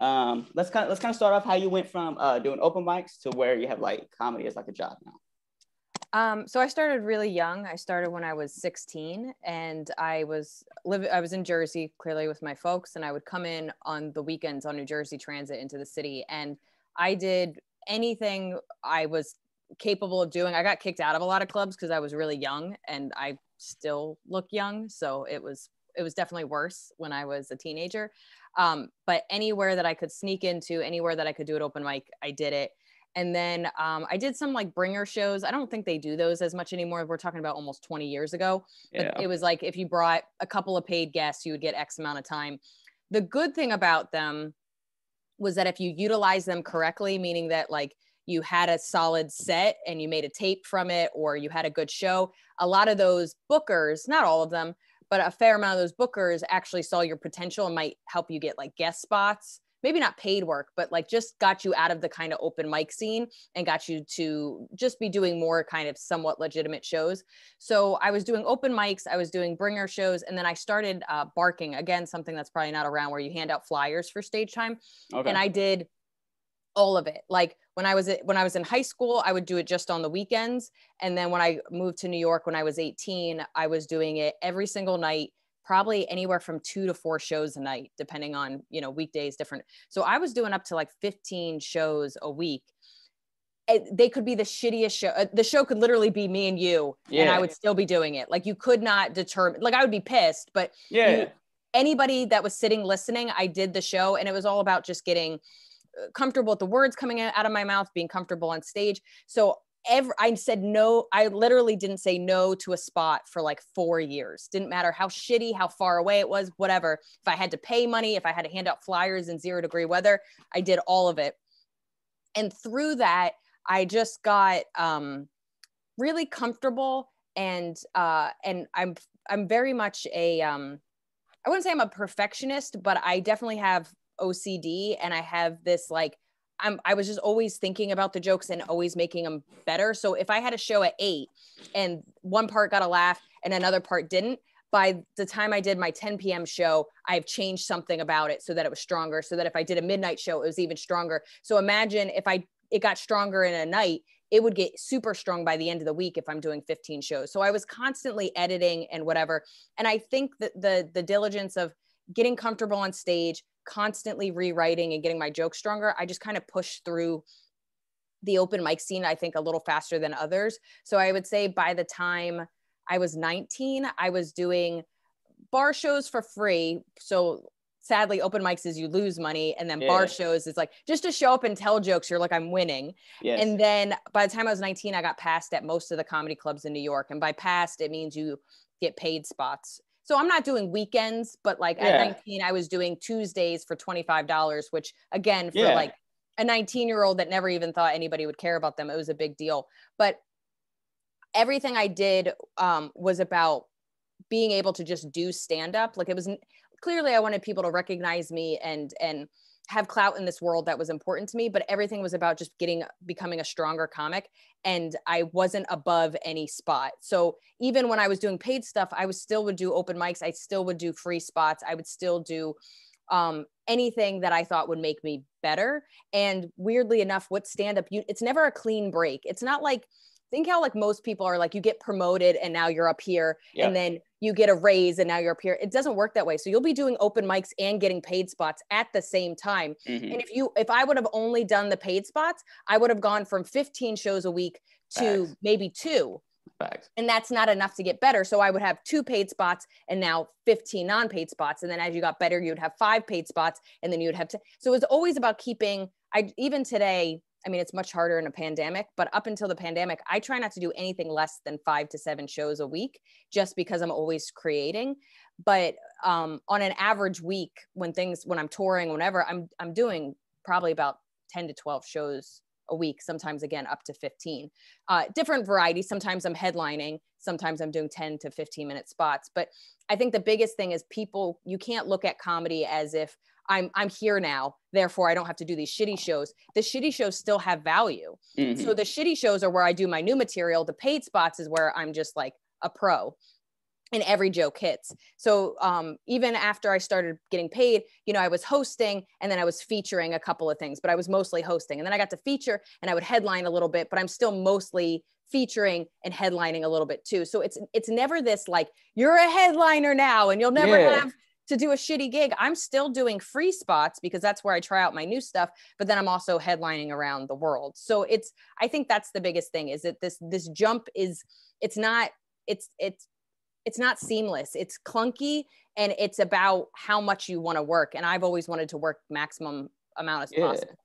Um, let's kind of let's kind of start off how you went from uh, doing open mics to where you have like comedy as like a job now. Um, so I started really young. I started when I was 16 and I was living. I was in Jersey clearly with my folks and I would come in on the weekends on New Jersey Transit into the city and I did anything I was capable of doing. I got kicked out of a lot of clubs because I was really young and I still look young, so it was it was definitely worse when I was a teenager. Um, but anywhere that I could sneak into, anywhere that I could do an open mic, I did it. And then um, I did some like bringer shows. I don't think they do those as much anymore. We're talking about almost 20 years ago. But yeah. it was like if you brought a couple of paid guests, you would get X amount of time. The good thing about them was that if you utilize them correctly, meaning that like you had a solid set and you made a tape from it or you had a good show, a lot of those bookers, not all of them, but a fair amount of those bookers actually saw your potential and might help you get like guest spots maybe not paid work, but like just got you out of the kind of open mic scene and got you to just be doing more kind of somewhat legitimate shows. So I was doing open mics, I was doing bringer shows, and then I started uh, barking again, something that's probably not around where you hand out flyers for stage time. Okay. And I did all of it. Like when I was when I was in high school, I would do it just on the weekends, and then when I moved to New York when I was 18, I was doing it every single night probably anywhere from two to four shows a night depending on you know weekdays different. So i was doing up to like 15 shows a week. They could be the shittiest show uh, the show could literally be me and you yeah. and i would still be doing it. Like you could not determine like i would be pissed but yeah. you, anybody that was sitting listening i did the show and it was all about just getting comfortable with the words coming out of my mouth being comfortable on stage so Every, I said no. I literally didn't say no to a spot for like four years. Didn't matter how shitty, how far away it was, whatever. If I had to pay money, if I had to hand out flyers in zero degree weather, I did all of it. And through that, I just got um, really comfortable and uh, and I'm I'm very much a um, I wouldn't say I'm a perfectionist, but I definitely have OCD and I have this like I'm, I was just always thinking about the jokes and always making them better. So if I had a show at eight and one part got a laugh and another part didn't, by the time I did my 10 p.m. show, I've changed something about it so that it was stronger. So that if I did a midnight show, it was even stronger. So imagine if I it got stronger in a night, it would get super strong by the end of the week if I'm doing 15 shows. So I was constantly editing and whatever. And I think that the the diligence of getting comfortable on stage, constantly rewriting and getting my jokes stronger, I just kind of push through the open mic scene, I think, a little faster than others. So I would say by the time I was 19, I was doing bar shows for free. So sadly, open mics is you lose money, and then yeah. bar shows is like just to show up and tell jokes, you're like, I'm winning. Yes. And then by the time I was 19, I got passed at most of the comedy clubs in New York. And by passed, it means you get paid spots so I'm not doing weekends, but like yeah. at 19, I was doing Tuesdays for $25, which again, for yeah. like a 19 year old that never even thought anybody would care about them, it was a big deal. But everything I did um, was about being able to just do stand up. Like it was clearly I wanted people to recognize me and, and, have clout in this world that was important to me but everything was about just getting becoming a stronger comic and i wasn't above any spot. So even when i was doing paid stuff i was still would do open mics i still would do free spots i would still do um, anything that i thought would make me better. And weirdly enough what stand up you it's never a clean break. It's not like think how like most people are like you get promoted and now you're up here yeah. and then you get a raise and now you're up here it doesn't work that way so you'll be doing open mics and getting paid spots at the same time mm-hmm. and if you if i would have only done the paid spots i would have gone from 15 shows a week to Facts. maybe two Facts. And that's not enough to get better. So I would have two paid spots and now 15 non-paid spots. And then as you got better, you would have five paid spots and then you would have to. So it was always about keeping I even today, I mean, it's much harder in a pandemic, but up until the pandemic, I try not to do anything less than five to seven shows a week just because I'm always creating. But um, on an average week, when things, when I'm touring, whenever I'm, I'm doing probably about 10 to 12 shows a week, sometimes again up to 15. Uh, different varieties. Sometimes I'm headlining, sometimes I'm doing 10 to 15 minute spots. But I think the biggest thing is people, you can't look at comedy as if I'm I'm here now, therefore I don't have to do these shitty shows. The shitty shows still have value. Mm-hmm. So the shitty shows are where I do my new material. The paid spots is where I'm just like a pro. and every joke hits. So um, even after I started getting paid, you know, I was hosting and then I was featuring a couple of things, but I was mostly hosting. And then I got to feature and I would headline a little bit, but I'm still mostly featuring and headlining a little bit too. So it's it's never this like you're a headliner now and you'll never yeah. have to do a shitty gig. I'm still doing free spots because that's where I try out my new stuff, but then I'm also headlining around the world. So it's I think that's the biggest thing is that this this jump is it's not it's it's it's not seamless. It's clunky and it's about how much you want to work and I've always wanted to work maximum amount as yeah. possible.